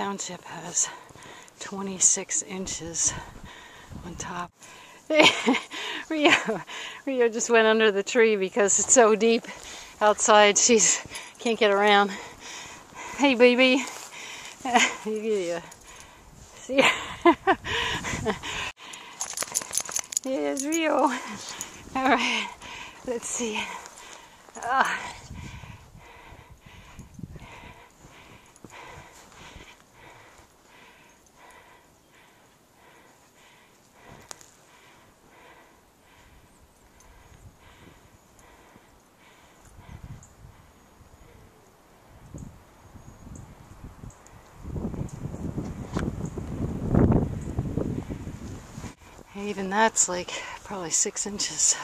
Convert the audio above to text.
Township has 26 inches on top. Rio, Rio just went under the tree because it's so deep outside. She's can't get around. Hey, baby. yeah. See. Here's Rio. All right. Let's see. Uh, Even that's like probably six inches. So.